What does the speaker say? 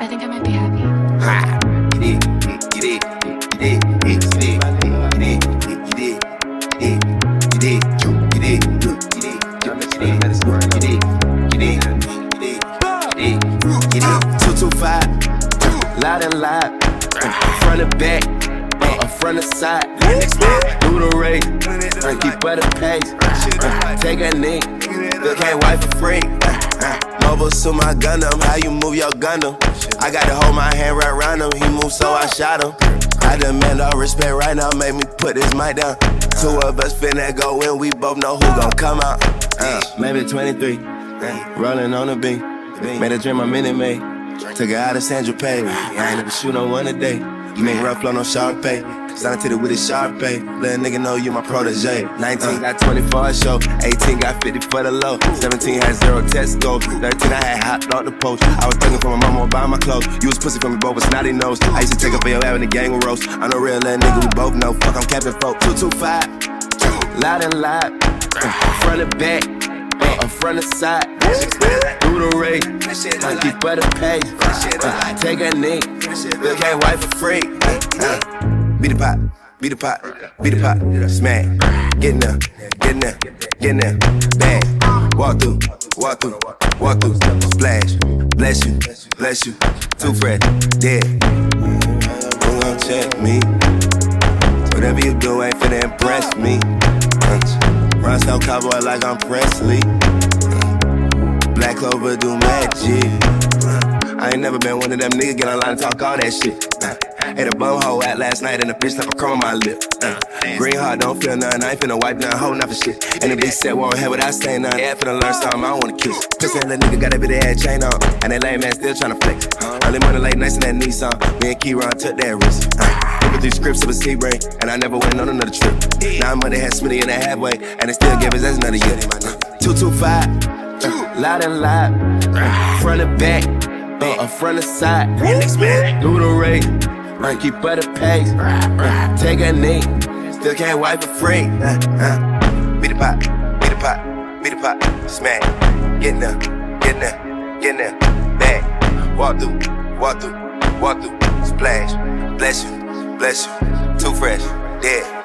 I think I might be happy. Ha! Get it, get it, get it, get it, get it, get it, get it, get it. Loud and loud, front and back, side. The race, pace. Take a knee can't wipe for free. Uh, uh. Mobile to my Gundam, how you move your Gundam? I got to hold my hand right around him, he moved so I shot him. I demand all respect right now, make me put this mic down. Two of us finna go in, we both know who gon' come out. Uh, maybe 23, uh, rolling on the beat. Made a dream a minute made. Took it out of Sandra Pay. I ain't never shoot no one a day. You make rough flow no sharp pay. Signed to the with a sharp pay. Let a nigga know you my protege. 19 got 20 for a show. 18 got 50 for the low. 17 had zero test go. 13 I had hopped off the post. I was thugging for my mama buy my clothes. You was pussy for me, both with snotty nose. I used to take up for your in the gang with roast. I'm a real little nigga, we both know. Fuck, I'm Captain Folk. 225. Loud and loud. Uh, front and back. Uh, front and side. Do the. Uh, keep at the pace. Uh, take a knee. Still can't wipe for free. Uh, beat the pot. Beat the pot, beat the pot, smack, get in there, get in there, get in there, bag, walk through, walk through, walk through, splash, bless you, bless you, Two fresh, dead. Who gon' check me? Whatever you do ain't finna impress me. Rhinestone cowboy like I'm Presley. Black Clover do magic. I ain't never been one of them niggas get online and talk all that shit. Ate a bum hoe at last night and the bitch left a crumb on my lip. Uh, green heart don't feel nothing, I ain't finna wipe down whole nothing shit. And the bitch said won't have I say nothing. Yeah, finna learn something I don't wanna kiss. Pussy and the nigga got that bit of head chain on, and that lame man still tryna flex. Early morning, late nights in that Nissan, me and Keyron took that risk. Uh, through scripts of a sea brain, and I never went on another trip. Nine money had Smitty in the halfway, and it still gave his ass another year. Two two five, uh, loud and loud, uh, front and back, uh, front and side. Do the race. Uh, keep at the pace. Uh, take a knee. Still can't wipe for free. Uh, uh. Beat the pot, beat the pot, beat the pot. Smack. Get in there, get in there, get in there. Bag. Walk through, walk through, walk through. Splash. Bless you, bless you. Too fresh, dead.